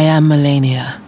I am Malenia,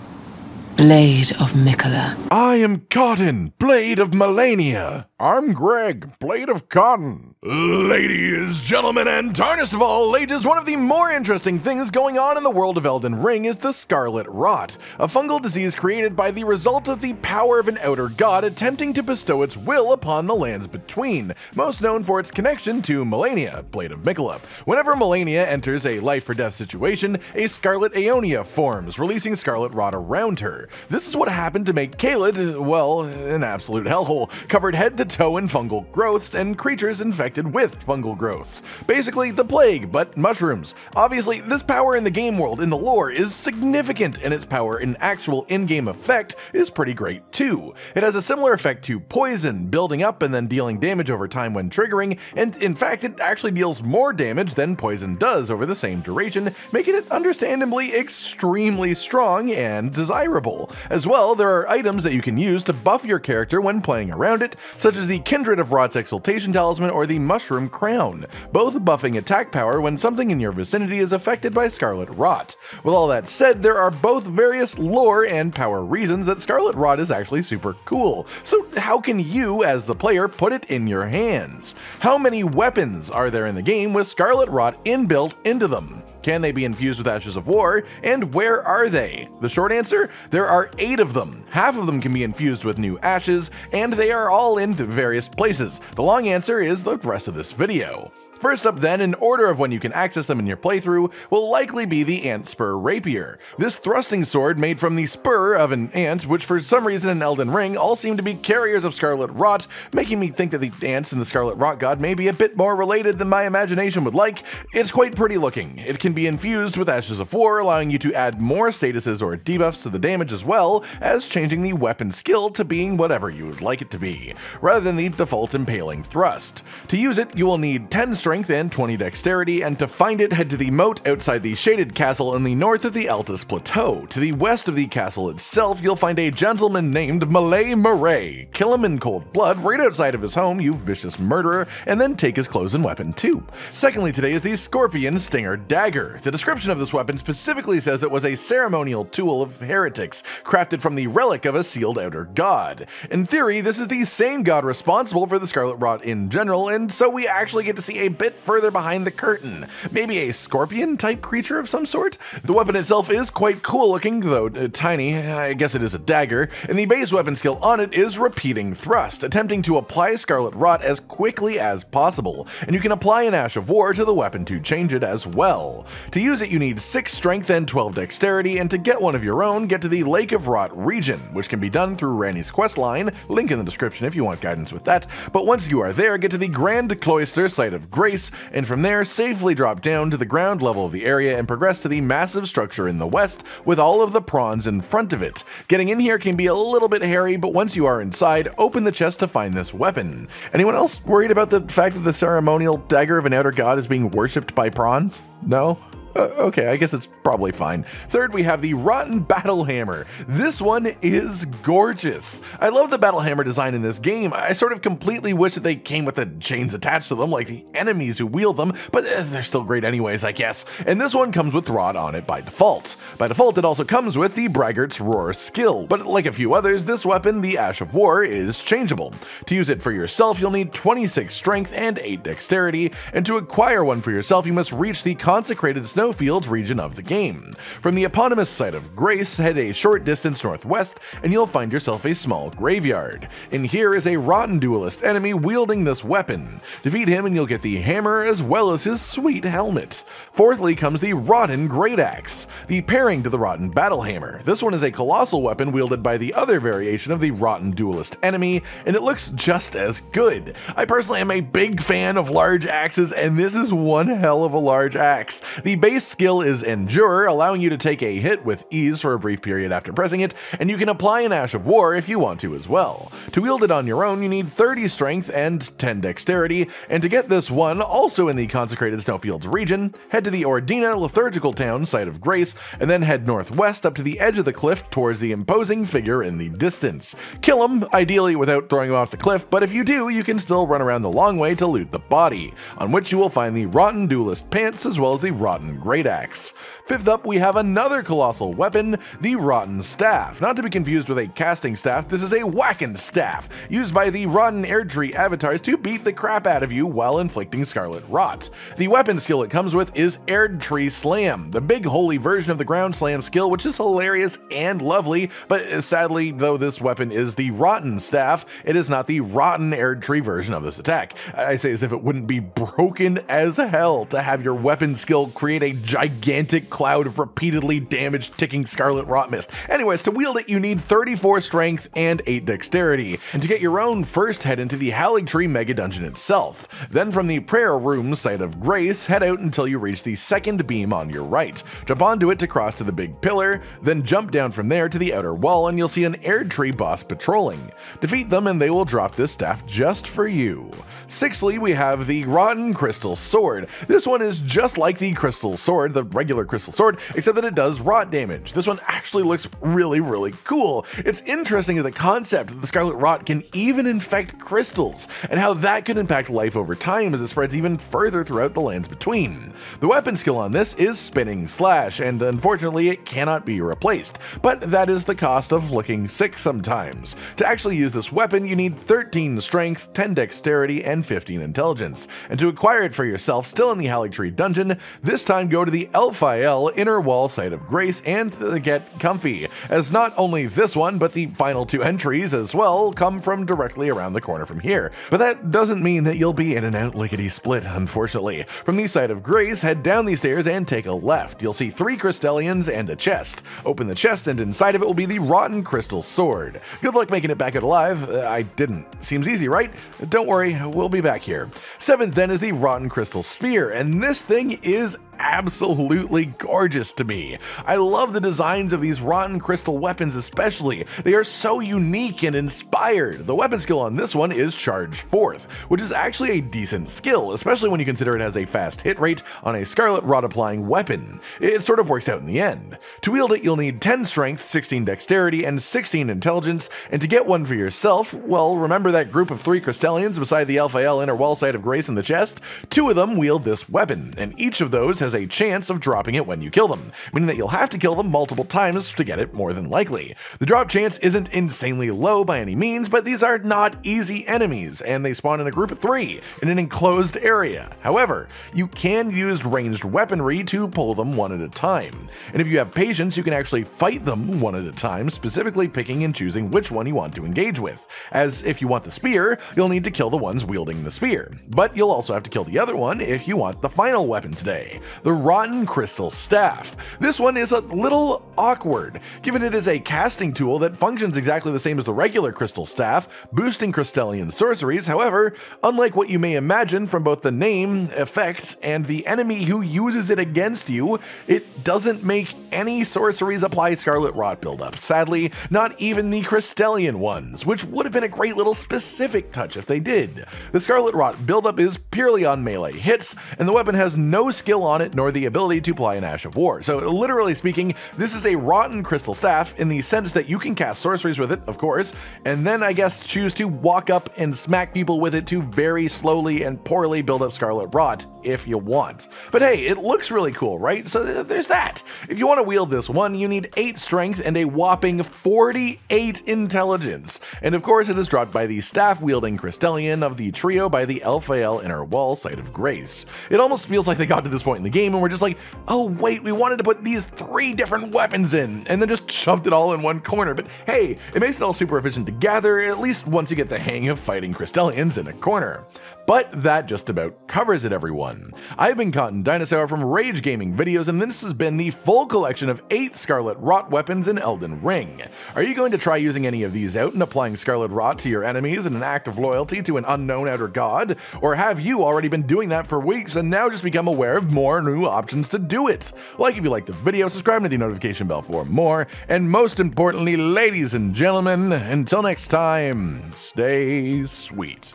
Blade of Miquella. I am Cotton, Blade of Malenia. I'm Greg, Blade of Cotton. Ladies, gentlemen, and tarnished of all ages, one of the more interesting things going on in the world of Elden Ring is the Scarlet Rot, a fungal disease created by the result of the power of an outer god attempting to bestow its will upon the lands between, most known for its connection to Malenia, Blade of Miquella. Whenever Malenia enters a life or death situation, a Scarlet Aeonia forms, releasing Scarlet Rot around her. This is what happened to make Caelid, well, an absolute hellhole, covered head to toe in fungal growths and creatures infected with fungal growths. Basically, the plague, but mushrooms. Obviously, this power in the game world, in the lore, is significant, and its power in actual in-game effect is pretty great too. It has a similar effect to poison, building up and then dealing damage over time when triggering, and in fact, it actually deals more damage than poison does over the same duration, making it understandably extremely strong and desirable. As well, there are items that you can use to buff your character when playing around it, such as the Kindred of Rot's Exaltation Talisman or the Mushroom Crown, both buffing attack power when something in your vicinity is affected by Scarlet Rot. With all that said, there are both various lore and power reasons that Scarlet Rot is actually super cool. So how can you, as the player, put it in your hands? How many weapons are there in the game with Scarlet Rot inbuilt into them? Can they be infused with Ashes of War? And where are they? The short answer? There are eight of them. Half of them can be infused with new ashes, and they are all in various places. The long answer is the rest of this video. First up then, in order of when you can access them in your playthrough, will likely be the Antspur Rapier. This thrusting sword made from the spur of an ant, which for some reason in Elden Ring all seem to be carriers of Scarlet Rot, making me think that the ants and the Scarlet Rot God may be a bit more related than my imagination would like. It's quite pretty looking. It can be infused with Ashes of War, allowing you to add more statuses or debuffs to the damage as well as changing the weapon skill to being whatever you would like it to be, rather than the default impaling thrust. To use it, you will need 10 strength strength and 20 dexterity, and to find it, head to the moat outside the shaded castle in the north of the Altus Plateau. To the west of the castle itself, you'll find a gentleman named Malay Murray. Kill him in cold blood right outside of his home, you vicious murderer, and then take his clothes and weapon too. Secondly, today is the Scorpion Stinger Dagger. The description of this weapon specifically says it was a ceremonial tool of heretics, crafted from the relic of a sealed outer god. In theory, this is the same god responsible for the Scarlet Rot in general, and so we actually get to see a bit further behind the curtain. Maybe a scorpion type creature of some sort? The weapon itself is quite cool looking, though uh, tiny, I guess it is a dagger, and the base weapon skill on it is Repeating Thrust, attempting to apply Scarlet Rot as quickly as possible, and you can apply an Ash of War to the weapon to change it as well. To use it, you need 6 strength and 12 dexterity, and to get one of your own, get to the Lake of Rot region, which can be done through Ranni's quest line, link in the description if you want guidance with that, but once you are there, get to the Grand Cloister Site of Grace And from there safely drop down to the ground level of the area and progress to the massive structure in the west with all of the prawns in front of it. Getting in here can be a little bit hairy, but once you are inside, open the chest to find this weapon. Anyone else worried about the fact that the ceremonial dagger of an outer god is being worshipped by prawns? No? Uh, okay, I guess it's probably fine. Third, we have the Rotten Battle Hammer. This one is gorgeous. I love the Battle Hammer design in this game. I sort of completely wish that they came with the chains attached to them like the enemies who wield them, but uh, they're still great anyways, I guess. And this one comes with Rot on it by default. By default, it also comes with the Braggart's Roar skill, but like a few others, this weapon, the Ash of War, is changeable. To use it for yourself, you'll need 26 strength and 8 dexterity, and to acquire one for yourself, you must reach the consecrated snow snowfields region of the game. From the eponymous site of Grace, head a short distance northwest and you'll find yourself a small graveyard. In here is a rotten duelist enemy wielding this weapon. Defeat him and you'll get the hammer as well as his sweet helmet. Fourthly comes the Rotten Great Axe, the pairing to the Rotten Battle Hammer. This one is a colossal weapon wielded by the other variation of the Rotten duelist enemy, and it looks just as good. I personally am a big fan of large axes, and this is one hell of a large axe. The base base skill is Endure, allowing you to take a hit with ease for a brief period after pressing it, and you can apply an Ash of War if you want to as well. To wield it on your own, you need 30 strength and 10 dexterity, and to get this one, also in the Consecrated Snowfields region, head to the Ordina Liturgical Town site of Grace, and then head northwest up to the edge of the cliff towards the imposing figure in the distance. Kill him, ideally without throwing him off the cliff, but if you do, you can still run around the long way to loot the body, on which you will find the Rotten Duelist Pants as well as the Rotten Great Axe. Fifth up, we have another colossal weapon, the Rotten Staff. Not to be confused with a casting staff, this is a whacking staff, used by the Rotten Erdtree avatars to beat the crap out of you while inflicting Scarlet Rot. The weapon skill it comes with is Erdtree Slam, the big holy version of the ground slam skill, which is hilarious and lovely, but uh, sadly, though this weapon is the Rotten Staff, it is not the Rotten Erdtree version of this attack. I say as if it wouldn't be broken as hell to have your weapon skill create a gigantic cloud of repeatedly damaged ticking Scarlet Rot Mist. Anyways, to wield it, you need 34 strength and 8 dexterity. And to get your own, first head into the Haligtree Mega Dungeon itself. Then from the Prayer Room site of Grace, head out until you reach the second beam on your right. Jump onto it to cross to the big pillar, then jump down from there to the outer wall and you'll see an Erdtree boss patrolling. Defeat them and they will drop this staff just for you. Sixthly, we have the Rotten Crystal Sword. This one is just like the Crystal Sword, the regular Crystal Sword, except that it does rot damage. This one actually looks really, really cool. It's interesting as a concept that the Scarlet Rot can even infect crystals, and how that could impact life over time as it spreads even further throughout the lands between. The weapon skill on this is Spinning Slash, and unfortunately it cannot be replaced, but that is the cost of looking sick sometimes. To actually use this weapon, you need 13 strength, 10 dexterity, and 15 intelligence, and to acquire it for yourself still in the Haligtree dungeon, this time go to the Elphael Inner Wall Site of Grace and get comfy, as not only this one, but the final two entries as well come from directly around the corner from here. But that doesn't mean that you'll be in and out lickety split, unfortunately. From the site of Grace, head down these stairs and take a left. You'll see three Crystallians and a chest. Open the chest, and inside of it will be the Rotten Crystal Sword. Good luck making it back out alive. Uh, I didn't. Seems easy, right? Don't worry, we'll be back here. Seventh then is the Rotten Crystal Spear, and this thing is absolutely gorgeous to me. I love the designs of these rotten crystal weapons especially. They are so unique and inspired. The weapon skill on this one is Charge Forth, which is actually a decent skill, especially when you consider it has a fast hit rate on a Scarlet Rot applying weapon. It sort of works out in the end. To wield it, you'll need 10 strength, 16 dexterity, and 16 intelligence, and to get one for yourself, well, remember that group of three Crystallians beside the Elphael inner wall site of Grace in the chest? Two of them wield this weapon, and each of those has a chance of dropping it when you kill them, meaning that you'll have to kill them multiple times to get it more than likely. The drop chance isn't insanely low by any means, but these are not easy enemies, and they spawn in a group of three in an enclosed area. However, you can use ranged weaponry to pull them one at a time, and if you have patience, you can actually fight them one at a time, specifically picking and choosing which one you want to engage with, as if you want the spear, you'll need to kill the ones wielding the spear, but you'll also have to kill the other one if you want the final weapon today the Rotten Crystal Staff. This one is a little awkward, given it is a casting tool that functions exactly the same as the regular Crystal Staff, boosting Crystallian sorceries. However, unlike what you may imagine from both the name, effect, and the enemy who uses it against you, it doesn't make any sorceries apply Scarlet Rot buildup. Sadly, not even the Crystallian ones, which would have been a great little specific touch if they did. The Scarlet Rot buildup is purely on melee hits, and the weapon has no skill on it nor the ability to apply an Ash of War. So literally speaking, this is a rotten crystal staff in the sense that you can cast sorceries with it, of course, and then I guess choose to walk up and smack people with it to very slowly and poorly build up Scarlet Rot if you want. But hey, it looks really cool, right? So there's that. If you want to wield this one, you need 8 strength and a whopping 48 intelligence. And of course, it is dropped by the staff-wielding Crystallian of the trio by the Elphael Inner Wall Site of Grace. It almost feels like they got to this point in the game and we're just like, oh wait, we wanted to put these three different weapons in, and then just shoved it all in one corner. But hey, it makes it all super efficient to gather, at least once you get the hang of fighting Crystallians in a corner. But that just about covers it, everyone. I've been Cotton Dinosaur from Rage Gaming Videos, and this has been the full collection of 8 Scarlet Rot weapons in Elden Ring. Are you going to try using any of these out and applying Scarlet Rot to your enemies in an act of loyalty to an unknown outer god? Or have you already been doing that for weeks and now just become aware of more new options to do it? Like if you liked the video, subscribe to the notification bell for more, and most importantly, ladies and gentlemen, until next time, stay sweet.